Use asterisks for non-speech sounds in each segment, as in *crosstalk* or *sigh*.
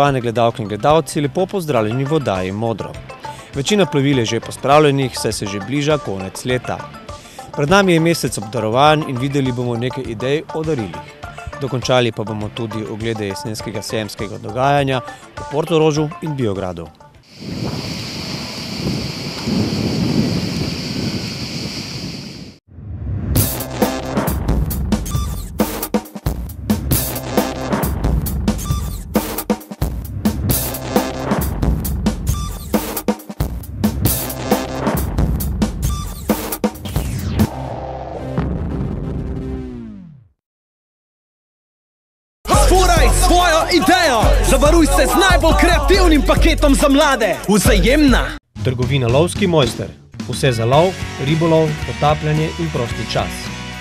Spoštovane gledalke in gledalci, lepo pozdravljeni v oddaji Modro. Večina plovil je že pospravljenih, saj se že bliža konec leta. Pred nami je mesec obdarovanj in videli bomo nekaj idej o darilih. Dokončali pa bomo tudi oglede jesenskega sejemskega dogajanja v Portorožu in Biogradu. Kreativnim paketom za mlade! Vzajemna! Trgovina Lovski mojster. Vse za lov, ribolov, potapljanje in prosti čas.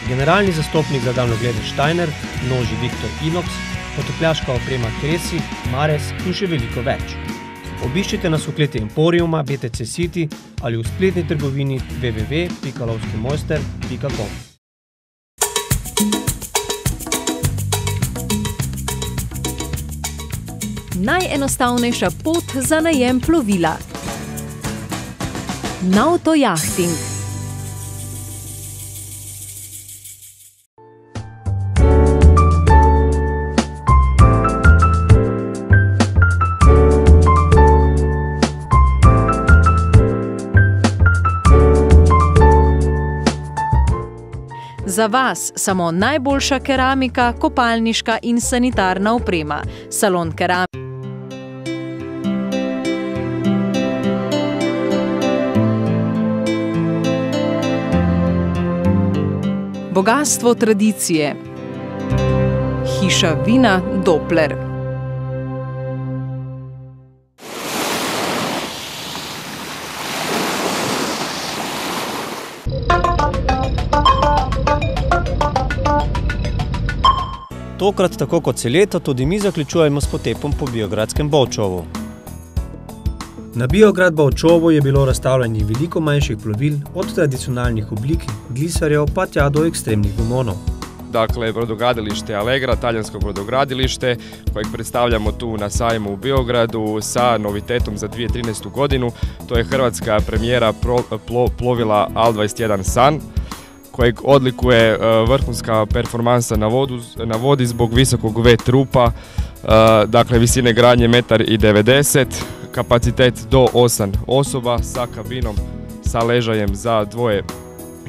Generalni zastopnik za daljnoglede Steiner, noži Viktor Inox, potopljaška oprema Kresi, Mares in še veliko več. Obiščite nas v kleti Emporiuma, BTC City ali v spletni trgovini www.lovskimojster.com. Najenostavnejša pot za najem plovila. Nauto jahting. Za vas samo najboljša keramika, kopalniška in sanitarna oprema. Salon keramike. Bogatstvo tradicije. Hiša vina Doppler. Tokrat, tako kot se leto, tudi mi zaključujemo s potepom po Biogradskem Bovčovu. Na Biograd Bovčovu je bilo razstavljenih veliko manjših plovil, od tradicionalnih oblik, glisarjev pa tja do ekstremnih gumonov. Dakle, brodogradilište Allegra, talijansko brodogradilište kojeg predstavljamo tu na sajmu u Biogradu sa novitetom za 2013. godinu. To je hrvatska premijera plovila Al-21 Sun kojeg odlikuje e, vrhunska performansa na, vodu, na vodi zbog visokog V trupa, e, dakle visine gradnje 1,90 m, kapacitet do 8 osoba sa kabinom sa ležajem za dvoje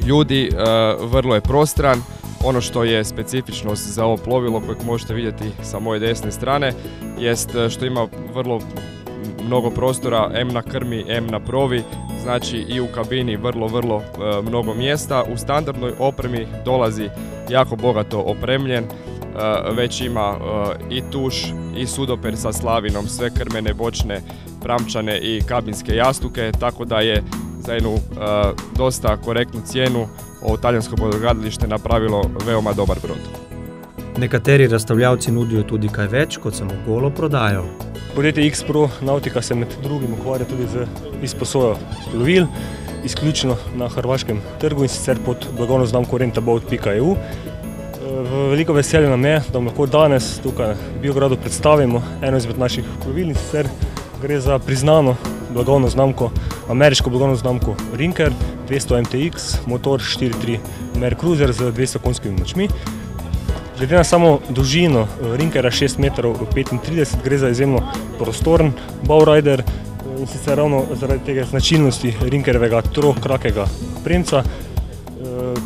ljudi, e, vrlo je prostran. Ono što je specifičnost za ovo plovilo kojeg možete vidjeti sa moje desne strane jest e, što ima vrlo mnogo prostora M na krmi, M na provi, znači i u kabini vrlo, vrlo e, mnogo mjesta. U standardnoj opremi dolazi jako bogato opremljen, već ima e, i tuš i sudoper sa slavinom, sve krmene, bočne, pramčane i kabinske jastuke, tako da je za jednu e, dosta korektnu cijenu ovo talijansko brodogradilište napravilo veoma dobar brod. Nekateri razstavljavci nudijo tudi kaj več, kot samo golo prodajo. Podjetje X-Pro Nautica se med drugim ukvarja tudi z izposojo plovil, izključno na hrvaškem trgu in sicer pod blagovno znamko rentaboat.eu. Veliko veselje nam je, da vam lahko danes tukaj v Biogradu predstavimo eno izmed naših plovil in sicer gre za priznano blagovno znamko, ameriško blagovno znamko Rinker 200 MTX, motor 4.3 Mer Cruiser z 200 konjskimi močmi. Glede na samo dolžino eh, Rinkera 6 metrov 35 gre za izjemno prostoren bowrider eh, in sicer ravno zaradi tega značilnosti Rinkerjevega trokrakega premca,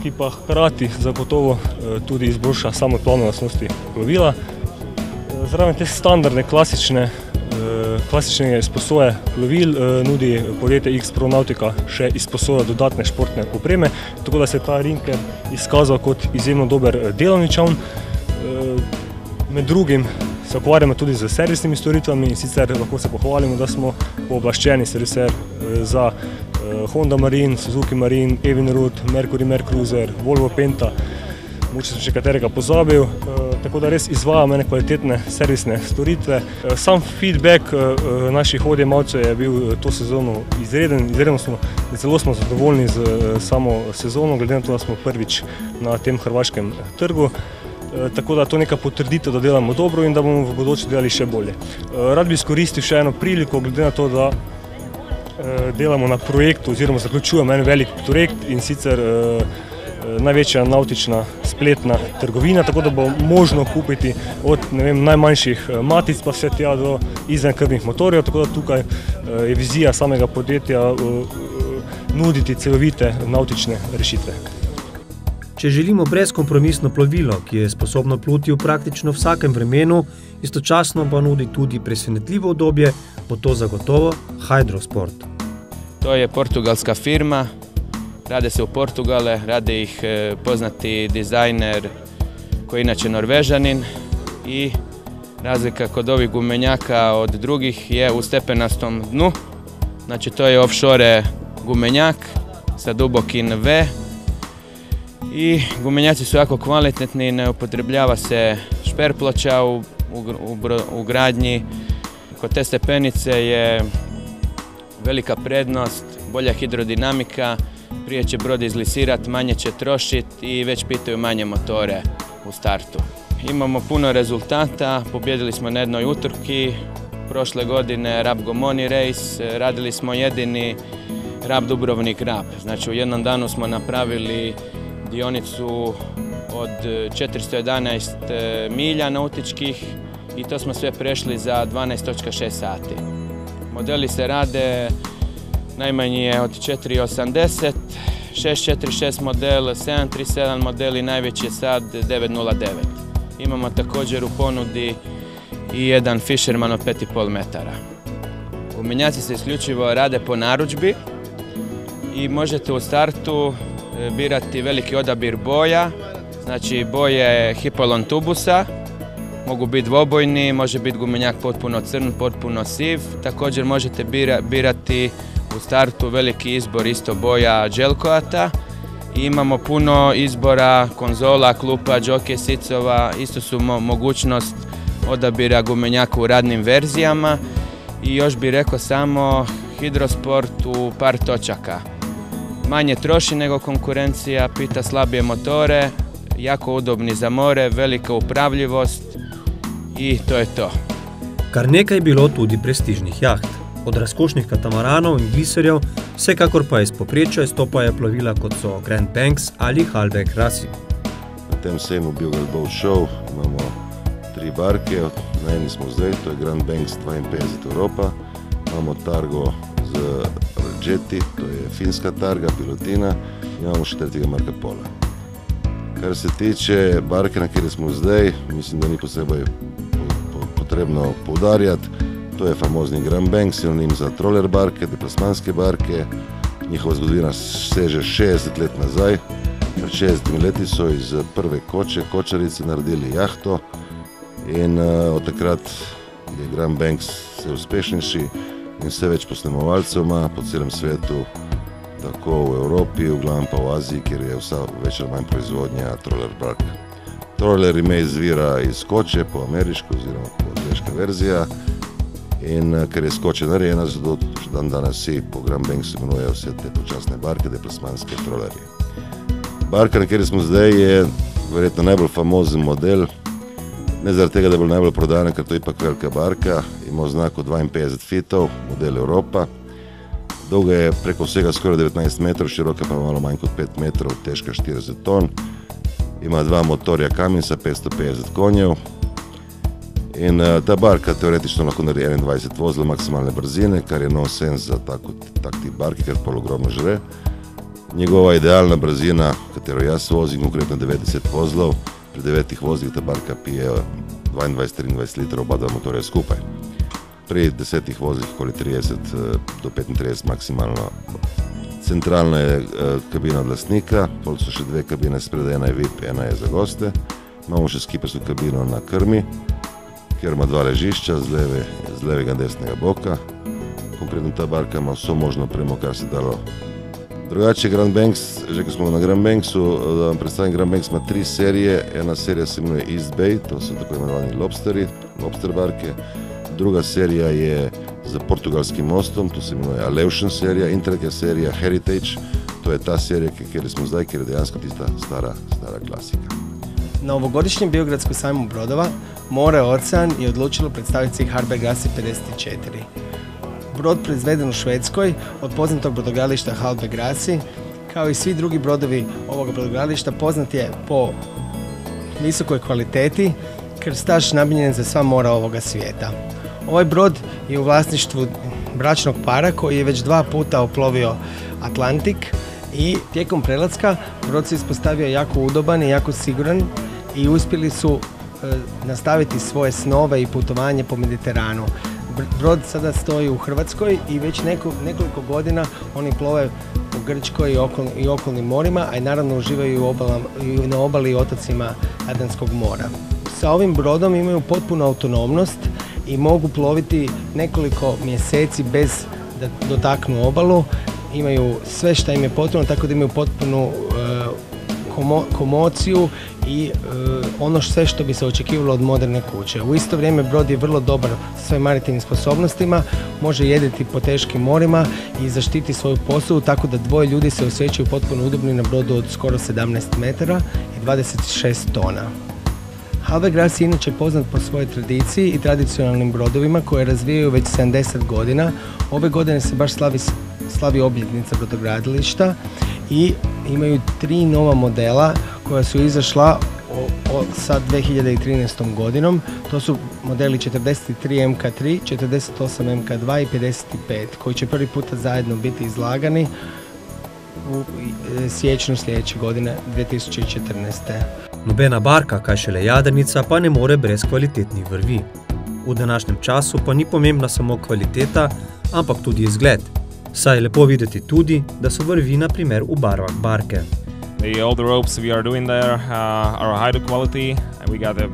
ki pa hkrati zagotovo eh, tudi izboljša samo plovne lastnosti plovila. Eh, Zraven te standardne klasične eh, klasične izposoje plovil nudi podjetje X-Pro Nautica še izposojo dodatne športne opreme, tako da se je ta Rinker izkazal kot izjemno dober delovni čavn. Med drugim se ukvarjamo tudi z servisnimi storitvami in sicer lahko se pohvalimo, da smo pooblaščeni serviser eh, za Honda Marine, Suzuki Marine, Evinrude, Mercury Mercruiser, Volvo Penta, mogoče sem še katerega pozabil, eh, tako da res izvajamo ene kvalitetne servisne storitve. Eh, Sam feedback eh, naših odjemalcev je bil to sezono izreden, izredno smo, zelo smo zadovoljni z samo sezono, glede na to, da smo prvič na tem hrvaškem trgu. tako da to neka potrditev, da delamo dobro in da bomo v bodoče delali še bolje. Rad bi izkoristil še eno priliko, glede na to, da delamo na projektu oziroma zaključujemo en velik projekt in sicer največja nautična spletna trgovina, tako da bo možno kupiti od vem, najmanjših matic pa vse tja do izvenkrvnih motorjev, tako da tukaj je vizija samega podjetja nuditi celovite nautične rešitve. Če želimo brezkompromisno plovilo, ki je sposobno pluti v praktično vsakem vremenu, istočasno pa nudi tudi presenetljivo obdobje, bo to zagotovo Hydrosport. To je portugalska firma, rade se u Portugale, rade ih e, poznati dizajner koji je inače norvežanin i razlika kod ovih gumenjaka od drugih je u stepenastom dnu. Znači to je offshore gumenjak sa dubokin V, i gumenjaci su jako kvalitetni, ne upotrebljava se šperploča u, u, gradnji. Kod te stepenice je velika prednost, bolja hidrodinamika, prije će brod izlisirati, manje će trošiti i već pitaju manje motore u startu. Imamo puno rezultata, pobjedili smo na jednoj utrki, prošle godine Rab Gomoni Race, radili smo jedini Rab Dubrovnik Rab. Znači u jednom danu smo napravili dionicu od 411 e, milja nautičkih i to smo sve prešli za 12.6 sati. Modeli se rade, najmanji je od 4.80, 646 model, 737 model i najveći je sad 909. Imamo također u ponudi i jedan Fisherman od 5,5 metara. Umenjaci se isključivo rade po narudžbi i možete u startu E, birati veliki odabir boja, znači boje hipolon tubusa, mogu biti dvobojni, može biti gumenjak potpuno crn, potpuno siv, također možete birati u startu veliki izbor isto boja dželkoata i imamo puno izbora konzola, klupa, džoke, sicova, isto su mogućnost odabira gumenjaka u radnim verzijama. I još bih rekao samo hidrosport u par točaka. Manje troši nego konkurencija, pita slabije motore, jako udobni za more, velika upravljivost i to je to. Kar nekaj je bilo tudi prestižnih jaht. Od razkošnih katamaranov in gliserjev, vsekakor pa iz poprečja izstopajo plovila kot so Grand Banks ali Halbeck Rasi. Na tem sejmu Biograd Boat Show imamo tri barke, na eni smo zdaj, to je Grand Banks 52 Evropa, imamo Targo z Jeti, to je finska targa, pilotina, imamo še tretjega Marka Pola. Kar se tiče barke, na kjer smo zdaj, mislim, da ni posebej potrebno poudarjati, to je famozni Grand Bank, sinonim za troller barke, deplasmanske barke, njihova zgodovina seže 60 let nazaj, pred 60 leti so iz prve koče, kočarice naredili jahto in uh, od takrat je Grand Banks vse uspešnejši, in vse več posnemovalcev ima po celem svetu, tako v Evropi, v glavnem pa v Aziji, kjer je vsa več ali manj proizvodnja Troller Park. Troller ime izvira iz Skoče, po ameriško oziroma po angliška verzija in eh, ker je Skoče narejena, zato še dan danes vsi po Grand Banks imenujejo vse te počasne barke, deplasmanske trollerje. Barka, na kateri smo zdaj, je verjetno najbolj famozen model, ne zaradi tega, da je bil najbolj prodan, ker to je ipak velika barka, ima oznako 52 fitov, model Evropa. Dolga je preko vsega skoraj 19 metrov, široka pa malo manj kot 5 metrov, težka 40 ton. Ima dva motorja Kaminsa, 550 konjev. In uh, ta barka teoretično lahko naredi 21 vozil maksimalne brzine, kar je nonsens za tako, tak tip barke, ker pol ogromno žre. Njegova idealna brzina, katero jaz vozim, konkretno 90 vozlov, pri devetih vozih ta barka pije 22-23 litrov oba dva motorja skupaj. Pri desetih vozih okoli 30 eh, do 35 maksimalno. Centralna je eh, kabina od lastnika, pol so še dve kabine spredaj, ena je VIP, ena je za goste. Imamo še skipersko kabino na krmi, kjer ima dva ležišča z, leve, z levega in desnega boka. Konkretno ta barka ima vso možno premo, kar se dalo Drugače, Grand Banks, že ko smo na Grand Banksu, da vam predstavim, Grand Banks ima tri serije. Ena serija se imenuje East Bay, to so tako imenovani lobsteri, lobster barke. Druga serija je za portugalskim mostom, to se imenuje Aleution serija. In tretja serija Heritage, to je ta serija, kjer smo zdaj, kjer je dejansko tista stara, stara klasika. Na ovogodišnjem Biogradskom sajmu brodova More Ocean je odlučilo predstaviti si Harber Grassi 54. Brod proizveden u Švedskoj od poznatog brodogradilišta Halbe Grassi, kao i svi drugi brodovi ovoga brodogradilišta, poznat je po visokoj kvaliteti, krstaš namijenjen za sva mora ovoga svijeta. Ovaj brod je u vlasništvu bračnog para koji je već dva puta oplovio Atlantik i tijekom prelaska brod se ispostavio jako udoban i jako siguran i uspjeli su e, nastaviti svoje snove i putovanje po Mediteranu. Brod sada stoji u Hrvatskoj i već nekoliko godina oni plove u Grčkoj i, i okolnim morima, a i naravno uživaju i na obali i otocima Adanskog mora. Sa ovim brodom imaju potpunu autonomnost i mogu ploviti nekoliko mjeseci bez da dotaknu obalu. Imaju sve što im je potrebno, tako da imaju potpunu e, komociju i e, ono sve što bi se očekivalo od moderne kuće. U isto vrijeme brod je vrlo dobar sa svojim maritimnim sposobnostima, može jediti po teškim morima i zaštiti svoju postavu tako da dvoje ljudi se osjećaju potpuno udobni na brodu od skoro 17 metara i 26 tona. Halve Gras je inače poznat po svojoj tradiciji i tradicionalnim brodovima koje razvijaju već 70 godina. Ove godine se baš slavi, slavi obljetnica brodogradilišta i imaju tri nova modela koja su izašla o, sa 2013. godinom. To su modeli 43 MK3, 48 MK2 i 55 koji će prvi puta zajedno biti izlagani u e, siječnju sljedeće godine 2014. Nobena barka, kaj šele jadrnica, pa ne more brez kvalitetnih vrvi. V današnjem času pa ni pomembna samo kvaliteta, ampak tudi izgled. Saj je lepo videti tudi, da so vrvi na primer v barvah barke. The, all the ropes we are doing there uh, are high quality. We got uh,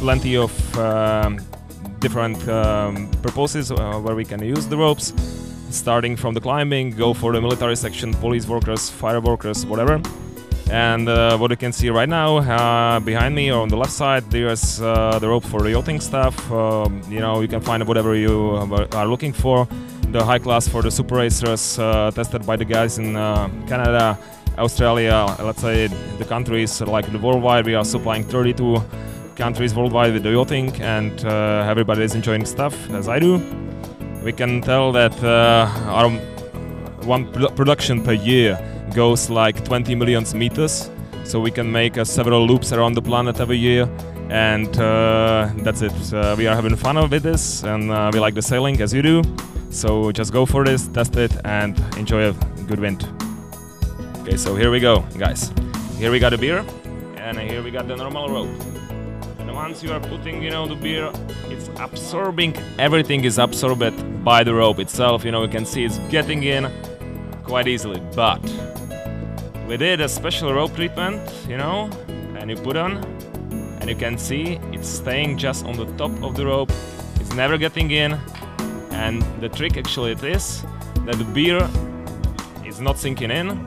plenty of uh, different um, purposes uh, where we can use the ropes. Starting from the climbing, go for the military section, police workers, fire workers, whatever. And uh, what you can see right now uh, behind me or on the left side, there's uh, the rope for the yachting stuff. Um, you know, you can find whatever you are looking for. The high class for the super racers uh, tested by the guys in uh, Canada, Australia. Let's say the countries like the worldwide, we are supplying 32 countries worldwide with the yachting, and uh, everybody is enjoying stuff as I do. We can tell that our one production per year goes like 20 million meters, so we can make uh, several loops around the planet every year. And uh, that's it. Uh, we are having fun with this, and we like the sailing as you do. So just go for this, test it, and enjoy a good wind. Okay, so here we go, guys. Here we got a beer, and here we got the normal rope. And once you are putting, you know, the beer, it's absorbing. Everything is absorbed by the rope itself. You know, you can see it's getting in quite easily, but we did a special rope treatment, you know, and you put on, and you can see it's staying just on the top of the rope. It's never getting in, and the trick actually it is that the beer is not sinking in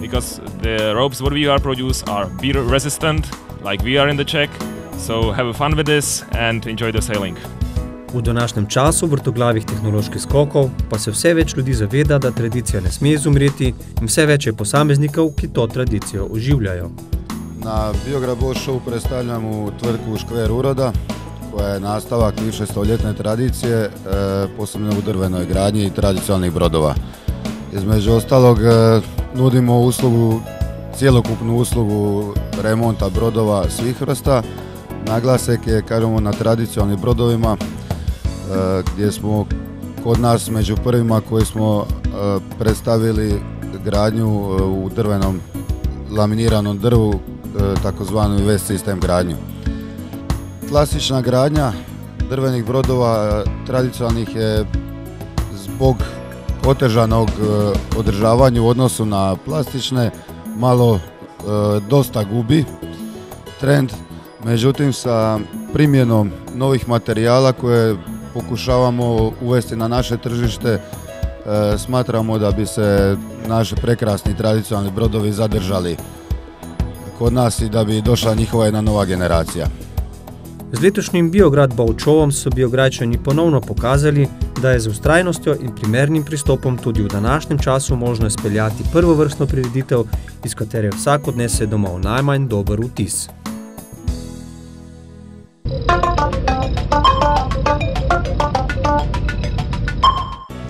because the ropes what we are produce are beer resistant, like we are in the Czech. So have fun with this and enjoy the sailing. V današnjem času vrtoglavih tehnoloških skokov pa se vse več ljudi zaveda, da tradicija ne sme izumreti in vse več je posameznikov, ki to tradicijo oživljajo. Na Biograbo show predstavljamo tvrtku Škver Uroda, koja je nastavak više stoljetne tradicije, e, posebno u drvenoj gradnji i tradicionalnih brodova. Između ostalog e, nudimo uslugu, cjelokupnu uslugu remonta brodova svih vrsta. Naglasek je, kažemo, na tradicionalnim brodovima gdje smo kod nas među prvima koji smo e, predstavili gradnju e, u drvenom laminiranom drvu, takozvanu vest sistem gradnju. Klasična gradnja drvenih brodova tradicionalnih je zbog otežanog održavanja u odnosu na plastične malo dosta gubi trend, međutim sa primjenom novih materijala koje pokušavamo uvesti na naše tržište. E, smatramo da bi se naši prekrasni tradicionalni brodovi zadržali kod nas i da bi došla njihova jedna nova generacija. Z letošnjim Biograd Bavčovom so biograjčani ponovno pokazali, da je z ustrajnostjo in primernim pristopom tudi v današnjem času možno izpeljati prvovrstno prireditev, iz katere vsak odnese domov najmanj dober vtis.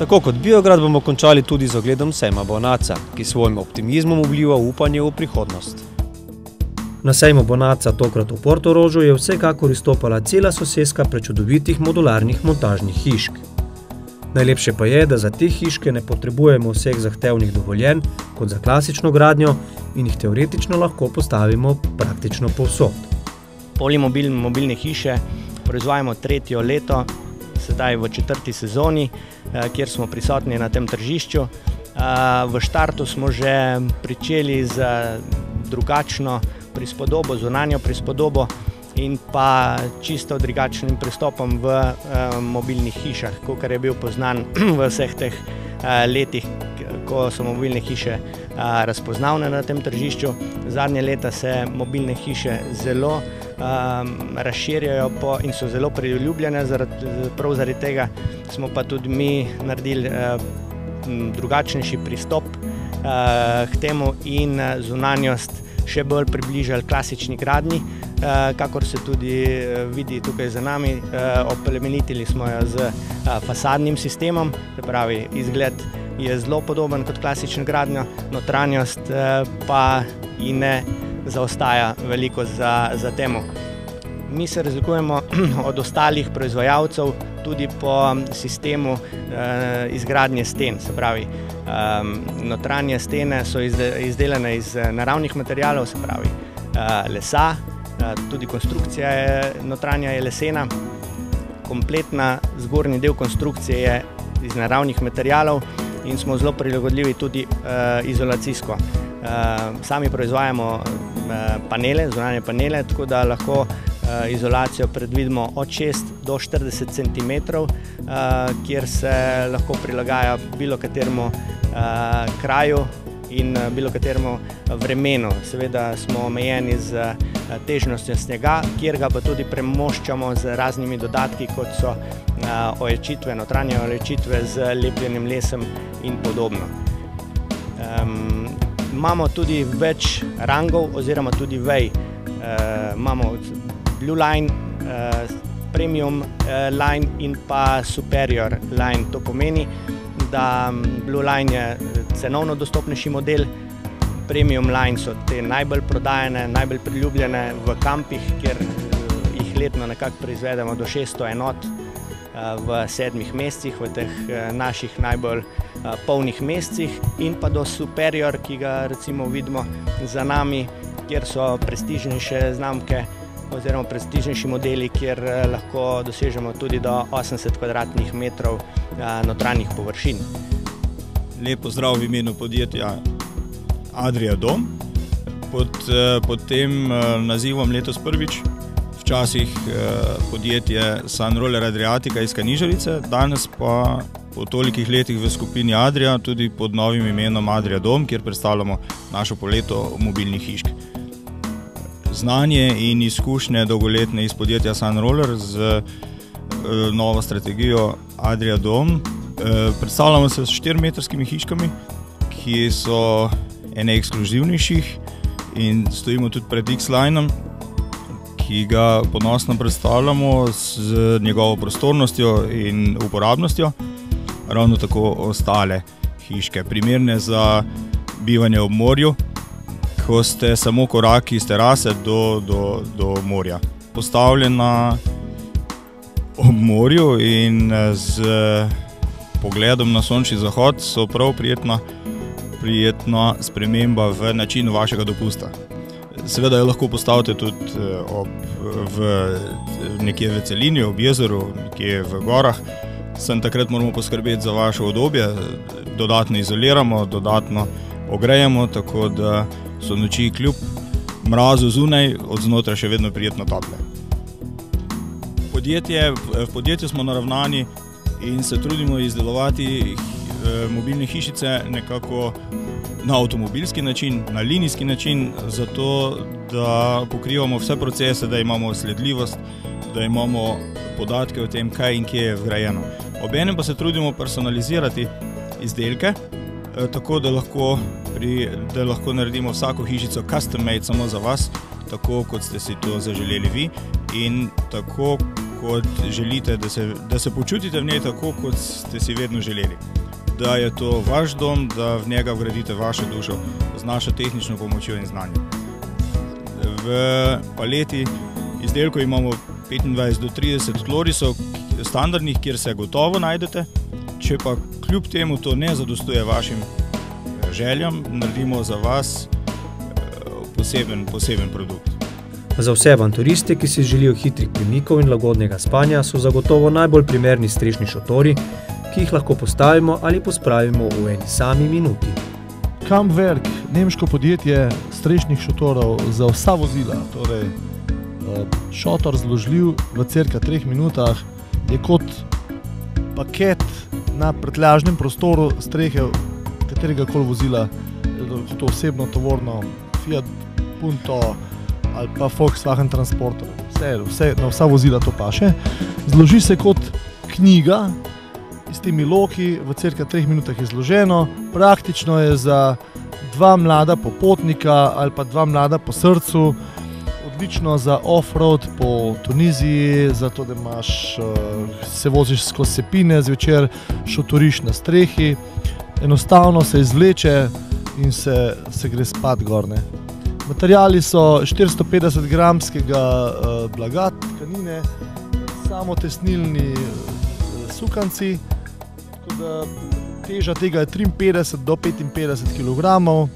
Tako kot Biograd bomo končali tudi z ogledom sejma Bonaca, ki svojim optimizmom vliva upanje v prihodnost. Na sejmu Bonaca tokrat v Portorožu je vsekakor izstopala cela soseska prečudovitih modularnih montažnih hišk. Najlepše pa je, da za te hiške ne potrebujemo vseh zahtevnih dovoljenj kot za klasično gradnjo in jih teoretično lahko postavimo praktično povsod. Polimobil mobilne hiše proizvajamo tretjo leto, sedaj v četrti sezoni, kjer smo prisotni na tem tržišču. V štartu smo že pričeli z drugačno prispodobo, zunanjo prispodobo in pa čisto drugačnim pristopom v mobilnih hišah, kakor je bil poznan *clears throat* v vseh teh letih, ko so mobilne hiše razpoznavne na tem tržišču. Zadnje leta se mobilne hiše zelo razširjajo po in so zelo priljubljene, prav zaradi tega smo pa tudi mi naredili drugačnejši pristop k temu in zunanjost še bolj približali klasični gradnji, kakor se tudi vidi tukaj za nami. Oplemenitili smo jo s fasadnim sistemom, se pravi, izgled je zelo podoben kot klasična gradnja, notranjost pa ji ne zaostaja veliko za, za temu. Mi se razlikujemo *clears throat* od ostalih proizvajalcev tudi po sistemu izgradnje sten, se pravi, notranje stene so izdelane iz naravnih materialov, se pravi, lesa, tudi konstrukcija je notranja je lesena, kompletna zgornji del konstrukcije je iz naravnih materialov in smo zelo prilagodljivi tudi izolacijsko. Sami proizvajamo panele, zunanje panele, tako da lahko izolacijo predvidimo od šest do štirideset centimetrov, kjer se lahko prilagaja bilokateremu kraju in bilokateremu vremenu. Seveda smo omejeni s težnostjo snega, kjer ga pa tudi premoščamo z raznimi dodatki, kot so ojačitve, notranje ojačitve z lepljenim lesom in podobno. Imamo tudi več rangov oziroma tudi vej. Imamo blue line, premium line in pa superior line. To pomeni, da blue line je cenovno dostopnejši model, premium line so te najbolj prodajane, najbolj priljubljene v kampih, kjer jih letno nekako proizvedemo do šeststo enot v sedmih mesecih, v teh naših najbolj polnih mesecih, in pa do superior, ki ga recimo vidimo za nami, kjer so prestižnejše znamke oziroma prestižnejši modeli, kjer lahko dosežemo tudi do osemdeset kvadratnih metrov notranjih površin. Lep pozdrav v imenu podjetja Adria Dom. Pod, pod tem nazivom letos prvič, včasih podjetje Sunroller Adriatica iz Kanižalice, danes pa po tolikih letih v skupini Adria tudi pod novim imenom Adria Dom, kjer predstavljamo našo paleto mobilnih hišk. Znanje in izkušnje dolgoletne iz podjetja Sunroller z novo strategijo Adria Dom. Predstavljamo se s štirimetrskimi hiškami, ki so ene ekskluzivnejših in stojimo tudi pred X-linom, ki ga ponosno predstavljamo z njegovo prostornostjo in uporabnostjo. Ravno tako ostale hiške, primerne za bivanje ob morju, ko ste samo korak iz terase do, do, do morja. Postavljena ob morju in s pogledom na sončni zahod so prav prijetna, prijetna sprememba v načinu vašega dopusta. Seveda jo lahko postavite tudi ob v nekje v celini, ob jezeru, nekje v gorah, samo takrat moramo poskrbeti za vaše udobje, dodatno izoliramo, dodatno ogrejemo, tako da so noči kljub mrazu zunaj od znotraj še vedno prijetno tople. Podjetje, v podjetju smo naravnani in se trudimo izdelovati mobilne hišice nekako na avtomobilski način, na linijski način, zato da pokrivamo vse procese, da imamo sledljivost, da imamo podatke o tem, kaj in kje je vgrajeno. Obenem pa se trudimo personalizirati izdelke, tako da lahko pri, da lahko naredimo vsako hišico custom made samo za vas, tako kot ste si to zaželeli vi in tako, kot želite, da se, da se počutite v njej tako, kot ste si vedno želeli. Da je to vaš dom, da v njega vgradite vašo dušo z našo tehnično pomočjo in znanjem. V paleti izdelkov imamo 25 do 30 tlorisov, standardnih, kjer se gotovo najdete. Če pa kljub temu to ne zadostuje vašim eh, željam, naredimo za vas eh, poseben, poseben produkt. Za vse avanturiste, ki si želijo hitrih premikov in lagodnega spanja, so zagotovo najbolj primerni strešni šotori, ki jih lahko postavimo ali pospravimo v eni sami minuti. Kampwerk, nemško podjetje strešnih šotorov za vsa vozila, torej eh, šotor zložljiv v cirka treh minutah, je kot paket na prtljažnem prostoru strehe katerega koli vozila, kot osebno, tovorno, Fiat Punto ali pa Volkswagen Transporter, vse, vse, na vsa vozila to paše. Zloži se kot knjiga s temi loki, v cirka treh minutah je zloženo, praktično je za dva mlada popotnika ali pa dva mlada po srcu, odlično za off-road po Tuniziji, zato da imaš, se voziš skozi sepine, zvečer šotoriš na strehi, enostavno se izvleče in se, se gre spat gor. Ne. Materiali so 450 gramskega blaga, tkanine, samotesnilni sukanci, tako teža tega je 53 do 55 kilogramov.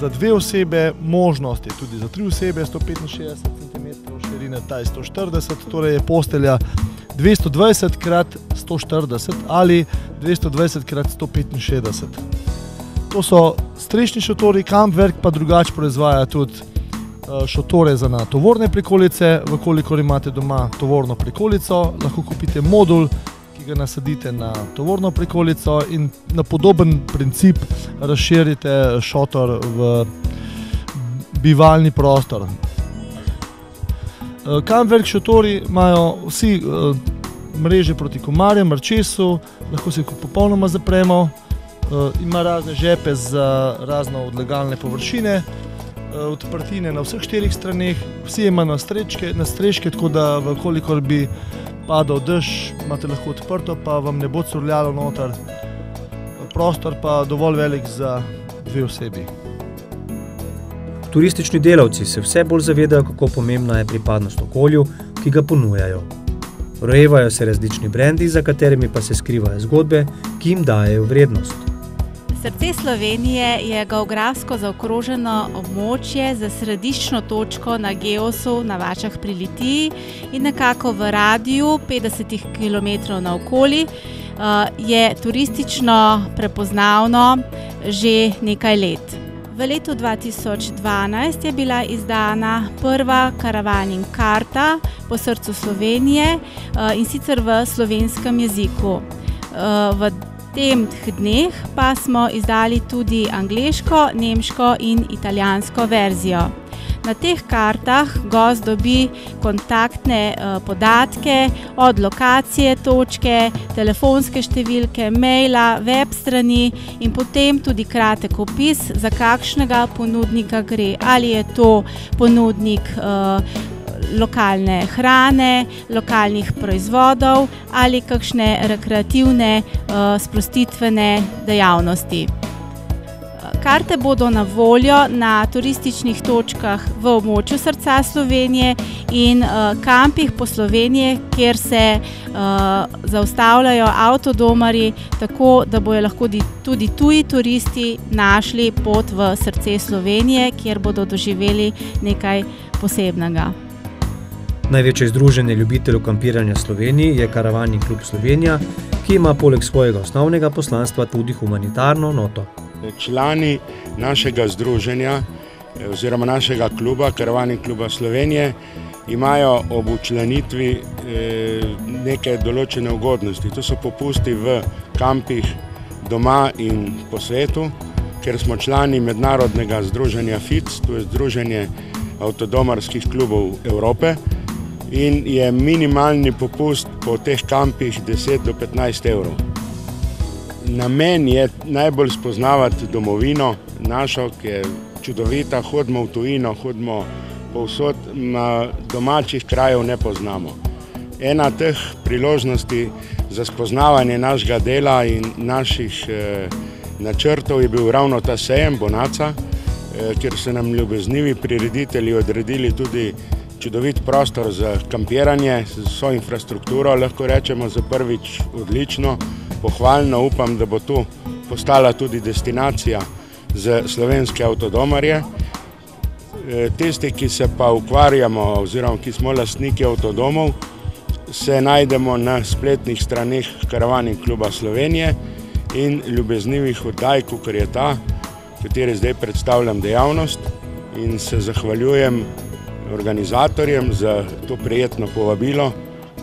Za dve osebe, možnost je tudi za tri osebe, 165 centimetrov širine, ta je 140, torej je postelja 220 krat 140 ali 220 krat 165. To so strešni šotori, Kampwerk pa drugače proizvaja tudi šotore za na tovorne prikolice, v kolikor imate doma tovorno prikolico, lahko kupite modul, ki ga nasadite na tovorno prikolico in na podoben princip razširite šotor v bivalni prostor. Kampwerk šotori imajo vsi mreže proti komarjem, mrčesu, lahko si jih popolnoma zapremo, ima razne žepe za razne odlagalne površine, odprtine na vseh štirih straneh, vsi imajo nastreške, nadstreške, tako da v kolikor bi padal dež, imate lahko odprto pa vam ne bo curljalo noter. Prostor pa dovolj velik za dve osebi. Turistični delavci se vse bolj zavedajo, kako pomembna je pripadnost okolju, ki ga ponujajo. Rojevajo se različni brendi, za katerimi pa se skrivajo zgodbe, ki jim dajejo vrednost. Srce Slovenije je geografsko zaokroženo območje z središčno točko na Geosu na Vačah pri Litiji in nekako v radiju petdesetih kilometrov naokoli je turistično prepoznavno že nekaj let. V letu dva tisoč dvanajst je bila izdana prva karavaning karta po srcu Slovenije, in sicer v slovenskem jeziku. v teh dneh pa smo izdali tudi angleško, nemško in italijansko verzijo. Na teh kartah gost dobi kontaktne podatke od lokacije točke, telefonske številke, maila, web strani in potem tudi kratek opis, za kakšnega ponudnika gre. Ali je to ponudnik lokalne hrane, lokalnih proizvodov ali kakšne rekreativne, sprostitvene dejavnosti. Karte bodo na voljo na turističnih točkah v območju srca Slovenije in kampih po Sloveniji, kjer se zaustavljajo avtodomarji, tako da bojo lahko tudi tuji turisti našli pot v srce Slovenije, kjer bodo doživeli nekaj posebnega. Največje združenje ljubiteljev kampiranja v Sloveniji je Karavaning klub Slovenija, ki ima poleg svojega osnovnega poslanstva tudi humanitarno noto. Člani našega združenja oziroma našega kluba, Karavaning kluba Slovenije, imajo ob včlanitvi neke določene ugodnosti. To so popusti v kampih doma in po svetu, ker smo člani mednarodnega združenja FIC, to je Združenje avtodomarskih klubov Evrope, in je minimalni popust po teh kampih deset do petnajst evrov. Namen je najbolj spoznavati domovino našo, ki je čudovita, hodimo v tujino, hodimo povsod, domačih krajev ne poznamo. ena teh priložnosti za spoznavanje našega dela in naših eh, načrtov je bil ravno ta sejem Bonaca, eh, kjer so nam ljubeznivi prireditelji odredili tudi čudovit prostor za kampiranje, z vso infrastrukturo, lahko rečemo za prvič odlično, pohvalno, upam, da bo tu postala tudi destinacija za slovenske avtodomarje. E, tisti, ki se pa ukvarjamo oziroma ki smo lastniki avtodomov, se najdemo na spletnih straneh Karavanin kluba Slovenije in ljubeznivih oddaj, kot je ta, kateri zdaj predstavljam dejavnost in se zahvaljujem organizatorjem za to prijetno povabilo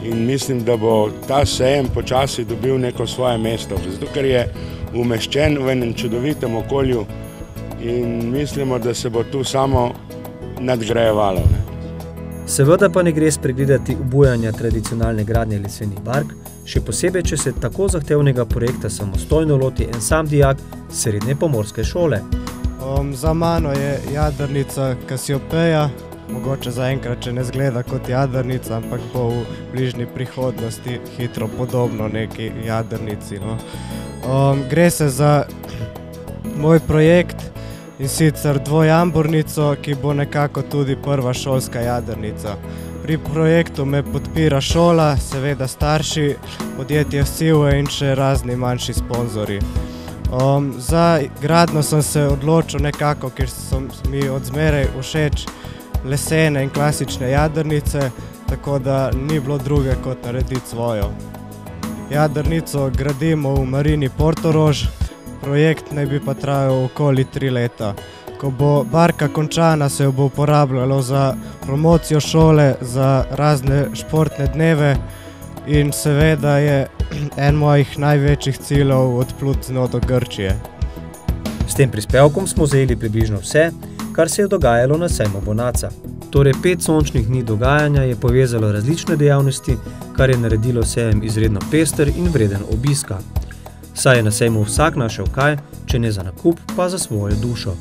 in mislim, da bo ta sejem počasi dobil neko svoje mesto, zato ker je umeščen v enem čudovitem okolju in mislimo, da se bo tu samo nadgrajevalo. Ne. Seveda pa ne gre spregledati ubujanja tradicionalne gradnje lesenih bark, še posebej, če se tako zahtevnega projekta samostojno loti en sam dijak srednje pomorske šole. Um, za mano je jadrnica Kasiopeja, mogoče zaenkrat še ne zgleda kot jadrnica, ampak bo v bližnji prihodnosti hitro podobno neki jadrnici. No. Um, gre se za *clears throat* moj projekt in sicer dvojambornico, ki bo nekako tudi prva šolska jadrnica. Pri projektu me podpira šola, seveda starši, podjetje Sive in še razni manjši sponzori. Um, za gradno sem se odločil nekako, ker so mi od zmeraj všeč lesene in klasične jadrnice, tako da ni bilo druge kot narediti svojo. Jadrnico gradimo v Marini Portorož, projekt naj bi pa trajal okoli tri leta. Ko bo barka končana, se jo bo uporabljalo za promocijo šole, za razne športne dneve in seveda je *clears throat* en mojih največjih ciljev odplut z do Grčije. S tem prispevkom smo zajeli približno vse, kar se je dogajalo na sejmu Bonaca. Torej, pet sončnih dni dogajanja je povezalo različne dejavnosti, kar je naredilo sejem izredno pester in vreden obiska. Saj je na sejmu vsak našel kaj, če ne za nakup, pa za svojo dušo.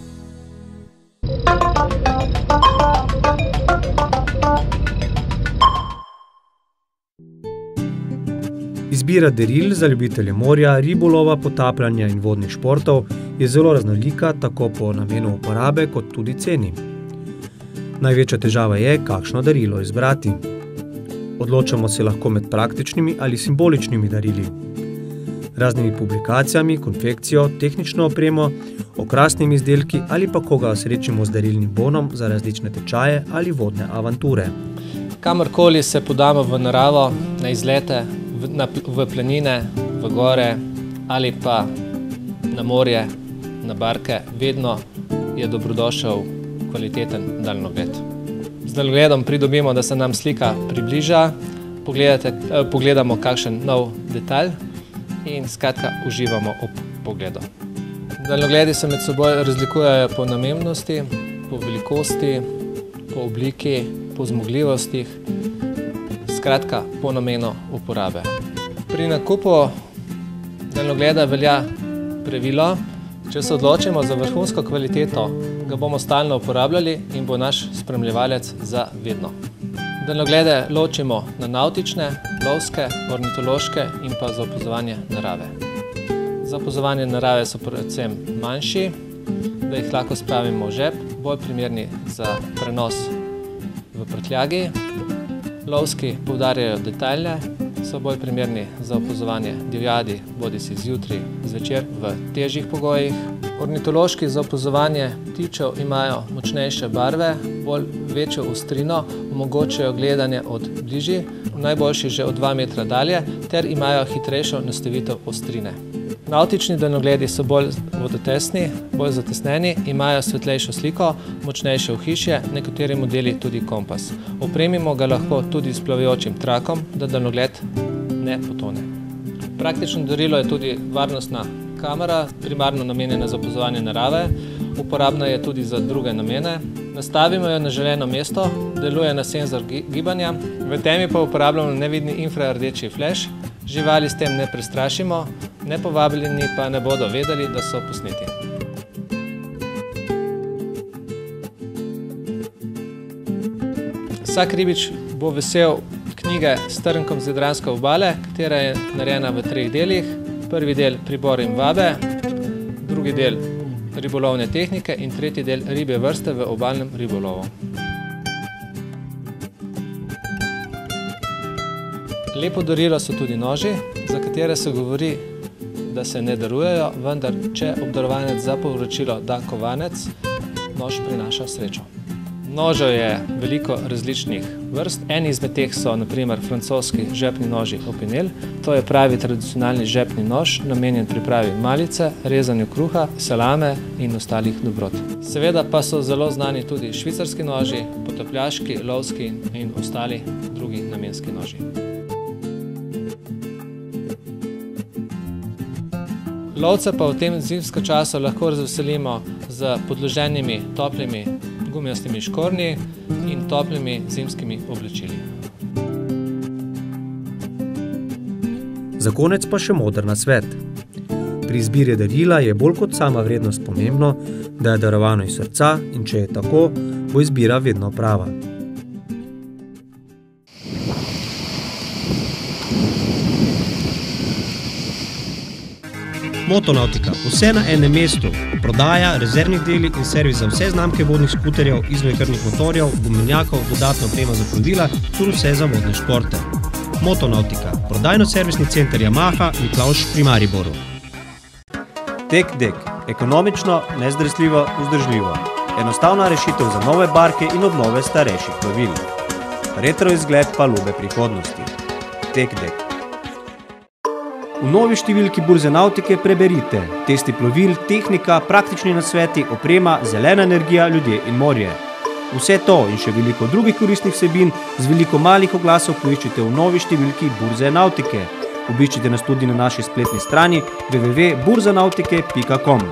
Izbira deril za ljubitelje morja, ribolova, potapljanja in vodnih športov je zelo raznolika tako po namenu uporabe kot tudi ceni. Največja težava je, kakšno darilo izbrati. Odločamo se lahko med praktičnimi ali simboličnimi darili. Raznimi publikacijami, konfekcijo, tehnično opremo, okrasnimi izdelki ali pa koga osrečimo z darilnim bonom za različne tečaje ali vodne avanture. Kamorkoli se podamo v naravo, na izlete, v, na, v planine, v gore ali pa na morje, na barke, vedno je dobrodošel kvaliteten daljnogled. Z daljnogledom pridobimo, da se nam slika približa, eh, pogledamo kakšen nov detalj in skratka uživamo ob pogledu. Daljnogledi se med seboj razlikujejo po namembnosti, po velikosti, po obliki, po zmogljivostih, skratka po namenu uporabe. Pri nakupu daljnogleda velja pravilo, če se odločimo za vrhunsko kvaliteto, ga bomo stalno uporabljali in bo naš spremljevalec za vedno. Daljnoglede ločimo na nautične, lovske, ornitološke in pa za opazovanje narave. Za opazovanje narave so predvsem manjši, da jih lahko spravimo v žep, bolj primerni za prenos v prtljagi. Lovski poudarjajo detalje, so bolj primerni za opazovanje divjadi, bodi si zjutraj, zvečer v težjih pogojih. Ornitološki za opazovanje ptičev imajo močnejše barve, bolj večjo ostrino, omogočajo gledanje od bližji, najboljši že od 2 metra dalje, ter imajo hitrejšo nastavitev ostrine. Nautični daljnogledi so bolj vodotesni, bolj zatesneni, imajo svetlejšo sliko, močnejše ohišje, nekateri modeli tudi kompas. Opremimo ga lahko tudi s plavajočim trakom, da daljnogled ne potone. Praktično darilo je tudi varnostna kamera, primarno namenjena za opazovanje narave, uporabna je tudi za druge namene. Nastavimo jo na želeno mesto, deluje na senzor gibanja, v temi pa uporabljamo nevidni infrardeči flash, živali s tem ne prestrašimo, nepovabljeni pa ne bodo vedeli, da so posneti. Vsak ribič bo vesel knjige s trnkom z Jadranske obale, katera je narejena v treh delih. Prvi del pribor in vabe, drugi del ribolovne tehnike in tretji del ribje vrste v obalnem ribolovu. Lepo darilo so tudi noži, za katere se govori, da se ne darujejo, vendar če obdarovanec za povračilo da kovanec, nož prinaša srečo. Nožev je veliko različnih vrst. En izmed teh so naprimer francoski žepni noži Opinel. To je pravi tradicionalni žepni nož, namenjen pripravi malice, rezanju kruha, salame in ostalih dobrot. Seveda pa so zelo znani tudi švicarski noži, potapljaški, lovski in ostali drugi namenski noži. Lovce pa v tem zimskem času lahko razveselimo z podloženimi toplimi gumijastimi škornji in toplimi zimskimi oblačili. Za konec pa še modern svet. Pri izbiri darila je bolj kot sama vrednost pomembno, da je darovano iz srca in če je tako, bo izbira vedno prava. Motonautika, vse na enem mestu, prodaja rezervnih delih in servis za vse znamke vodnih skuterjev, izmekrnih motorjev, gumenjakov, dodatna oprema za plovila, tur vse za vodne športe. Motonautika, prodajno-servisni center Yamaha, Miklauš pri Mariboru. Tek dek, ekonomično, nezdresljivo, vzdržljivo. Enostavna rešitev za nove barke in obnove starejših plovil. Retro izgled palube prihodnosti. Tek dek. V novi številki Burze Nautike preberite testi plovil, tehnika, praktični nasveti, oprema, zelena energija, ljudje in morje. Vse to in še veliko drugih koristnih vsebin z veliko malih oglasov poiščite v novi številki Burze Nautike. Obiščite nas tudi na naši spletni strani www.burzanautike.com.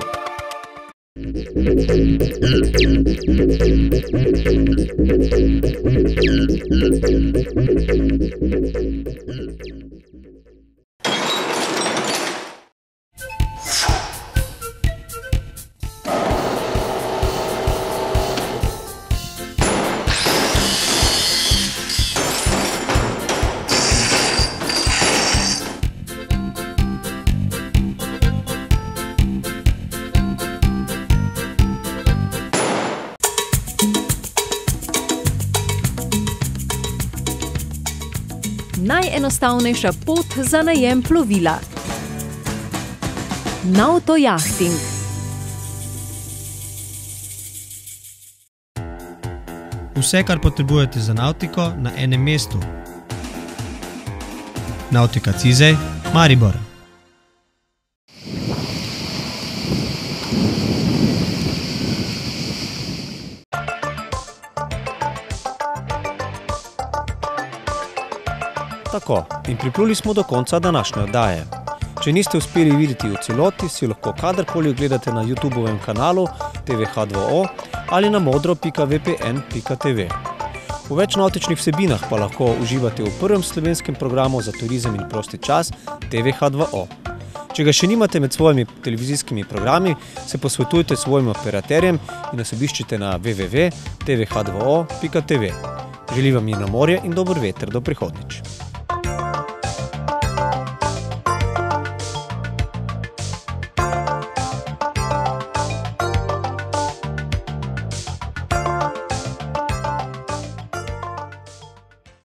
Najenostavnejša pot za najem plovila. Nautojahting. Vse, kar potrebujete za nautiko, na enem mestu. Nautika Cizej, Maribor. Tako, in pripluli smo do konca današnje oddaje. Če niste uspeli videti v celoti, si lahko kadarkoli ogledate na YouTubovem kanalu TVH2O ali na modro.vpn.tv. V več nautičnih vsebinah pa lahko uživate v prvem slovenskem programu za turizem in prosti čas TVH2O. Če ga še nimate med svojimi televizijskimi programi, se posvetujte svojim operaterjem in nas obiščite na www.tvh2o.tv. Želim vam mirno morje in dober veter do prihodnič.